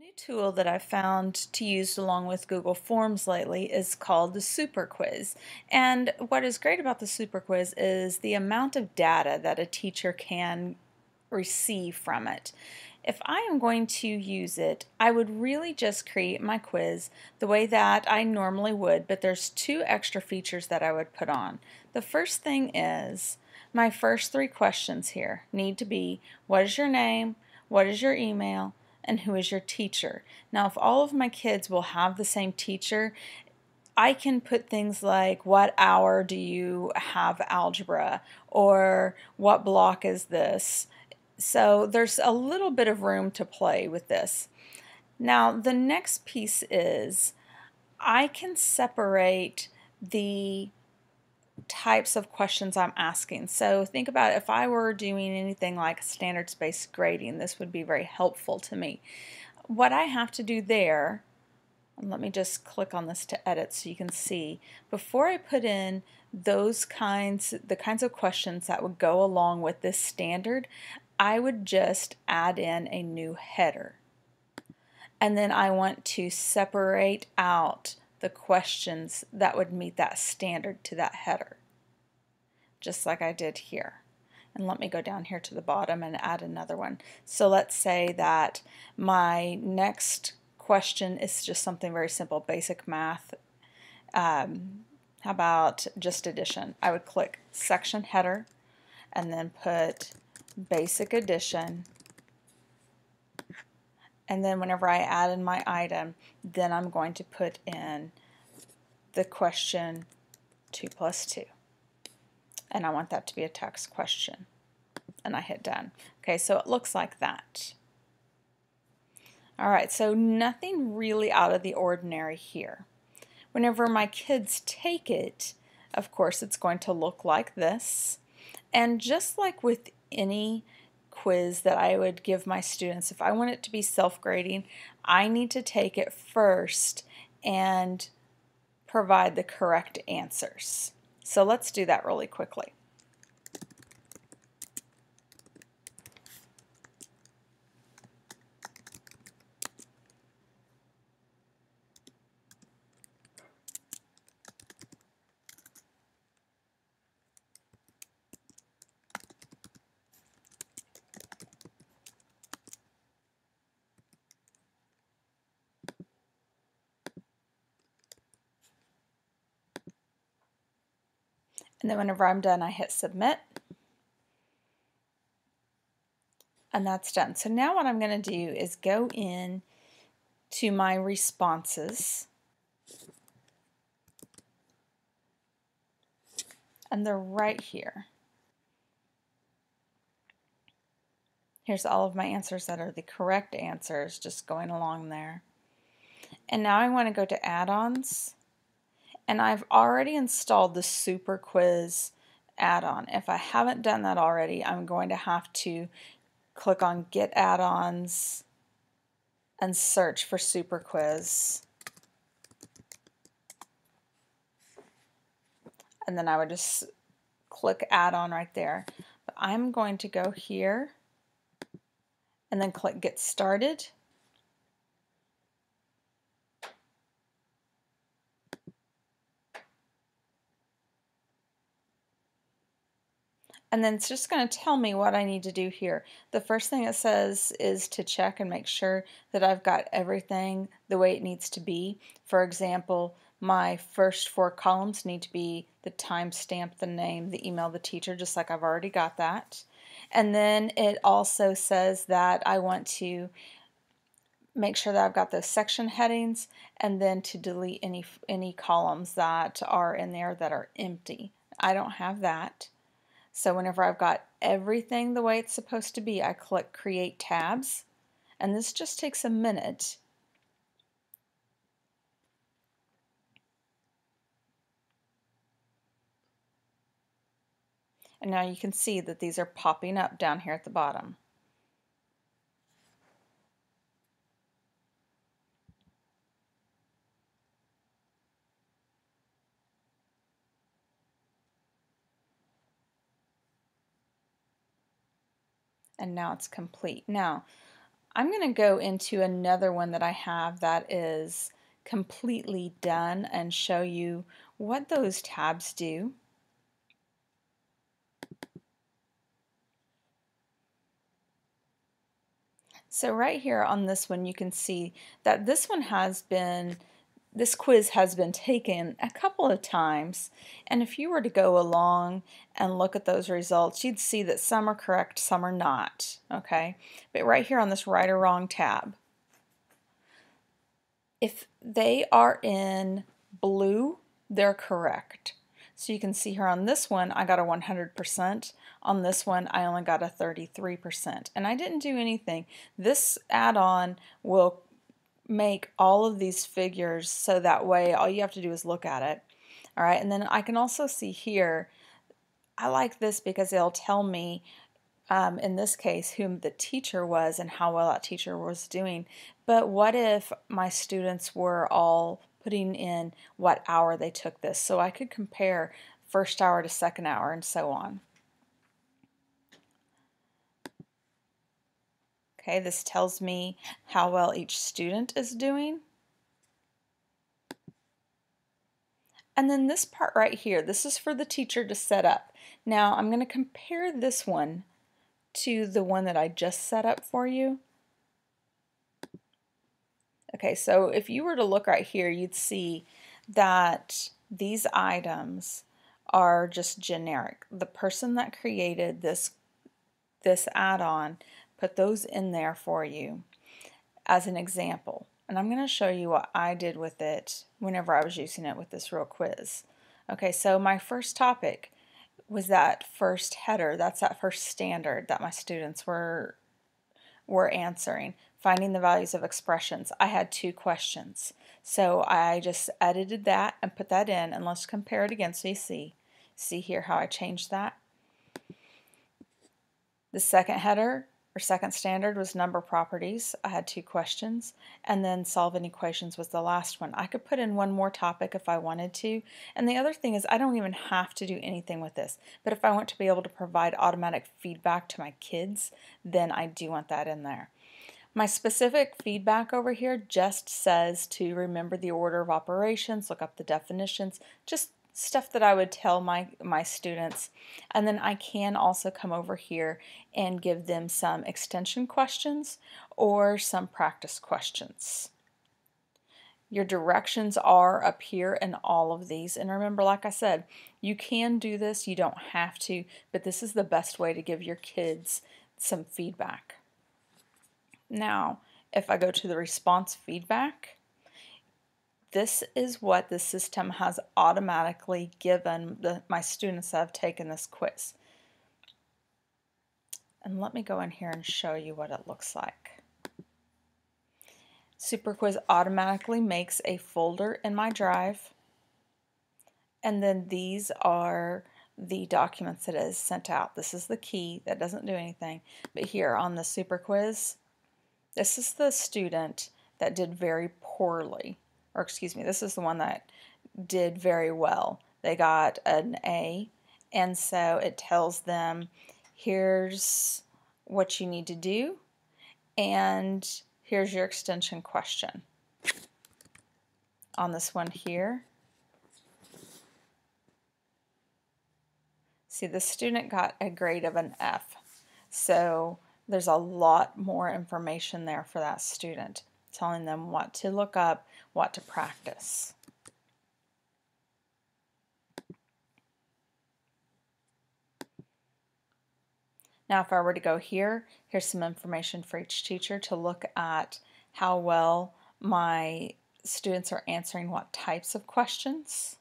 new tool that I've found to use along with Google Forms lately is called the Super Quiz. And what is great about the Super Quiz is the amount of data that a teacher can receive from it. If I am going to use it, I would really just create my quiz the way that I normally would, but there's two extra features that I would put on. The first thing is my first three questions here need to be what is your name, what is your email, and who is your teacher. Now, if all of my kids will have the same teacher, I can put things like what hour do you have algebra or what block is this. So there's a little bit of room to play with this. Now, the next piece is I can separate the types of questions I'm asking. So think about if I were doing anything like standards-based grading, this would be very helpful to me. What I have to do there, let me just click on this to edit so you can see, before I put in those kinds, the kinds of questions that would go along with this standard, I would just add in a new header. And then I want to separate out the questions that would meet that standard to that header, just like I did here. And let me go down here to the bottom and add another one. So let's say that my next question is just something very simple, basic math. Um, how about just addition? I would click section header and then put basic addition and then whenever I add in my item, then I'm going to put in the question 2 plus 2. And I want that to be a text question. And I hit done. Okay, so it looks like that. Alright, so nothing really out of the ordinary here. Whenever my kids take it, of course it's going to look like this. And just like with any quiz that I would give my students. If I want it to be self-grading, I need to take it first and provide the correct answers. So let's do that really quickly. And then whenever I'm done, I hit submit. And that's done. So now what I'm going to do is go in to my responses. And they're right here. Here's all of my answers that are the correct answers, just going along there. And now I want to go to add-ons and I've already installed the Super Quiz add-on. If I haven't done that already, I'm going to have to click on Get Add-ons and search for Super Quiz. And then I would just click Add-on right there. But I'm going to go here and then click Get Started. And then it's just going to tell me what I need to do here. The first thing it says is to check and make sure that I've got everything the way it needs to be. For example, my first four columns need to be the timestamp, the name, the email, the teacher, just like I've already got that. And then it also says that I want to make sure that I've got those section headings and then to delete any any columns that are in there that are empty. I don't have that. So whenever I've got everything the way it's supposed to be, I click Create Tabs, and this just takes a minute. And now you can see that these are popping up down here at the bottom. And now it's complete. Now, I'm going to go into another one that I have that is completely done and show you what those tabs do. So right here on this one you can see that this one has been this quiz has been taken a couple of times and if you were to go along and look at those results you'd see that some are correct some are not okay? But right here on this right or wrong tab if they are in blue they're correct. So you can see here on this one I got a 100% on this one I only got a 33% and I didn't do anything. This add-on will make all of these figures so that way all you have to do is look at it. All right, and then I can also see here, I like this because it'll tell me um, in this case whom the teacher was and how well that teacher was doing. But what if my students were all putting in what hour they took this? So I could compare first hour to second hour and so on. Okay, this tells me how well each student is doing. And then this part right here, this is for the teacher to set up. Now I'm going to compare this one to the one that I just set up for you. Okay, so if you were to look right here, you'd see that these items are just generic. The person that created this, this add-on put those in there for you as an example. And I'm going to show you what I did with it whenever I was using it with this real quiz. Okay, so my first topic was that first header. That's that first standard that my students were were answering. Finding the values of expressions. I had two questions. So I just edited that and put that in and let's compare it again so you see. See here how I changed that. The second header our second standard was number properties. I had two questions. And then solving equations was the last one. I could put in one more topic if I wanted to. And the other thing is I don't even have to do anything with this. But if I want to be able to provide automatic feedback to my kids, then I do want that in there. My specific feedback over here just says to remember the order of operations, look up the definitions, just stuff that I would tell my, my students. And then I can also come over here and give them some extension questions or some practice questions. Your directions are up here in all of these. And remember, like I said, you can do this, you don't have to, but this is the best way to give your kids some feedback. Now, if I go to the response feedback, this is what the system has automatically given the, my students that have taken this quiz. And let me go in here and show you what it looks like. SuperQuiz automatically makes a folder in my drive and then these are the documents that is sent out. This is the key that doesn't do anything but here on the SuperQuiz this is the student that did very poorly or excuse me, this is the one that did very well. They got an A, and so it tells them here's what you need to do, and here's your extension question. On this one here, see the student got a grade of an F, so there's a lot more information there for that student telling them what to look up, what to practice. Now if I were to go here, here's some information for each teacher to look at how well my students are answering what types of questions.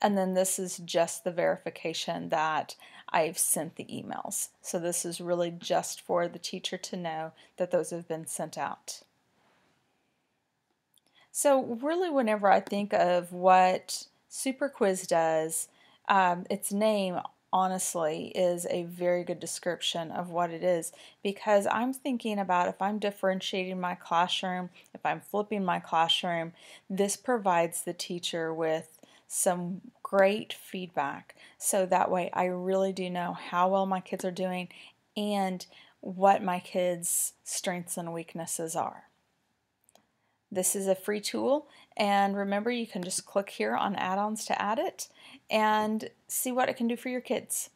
And then this is just the verification that I've sent the emails. So this is really just for the teacher to know that those have been sent out. So really whenever I think of what SuperQuiz does, um, its name honestly is a very good description of what it is because I'm thinking about if I'm differentiating my classroom, if I'm flipping my classroom, this provides the teacher with some great feedback so that way I really do know how well my kids are doing and what my kids' strengths and weaknesses are. This is a free tool and remember you can just click here on add-ons to add it and see what it can do for your kids.